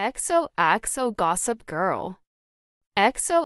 XOXO Gossip Girl. XOXO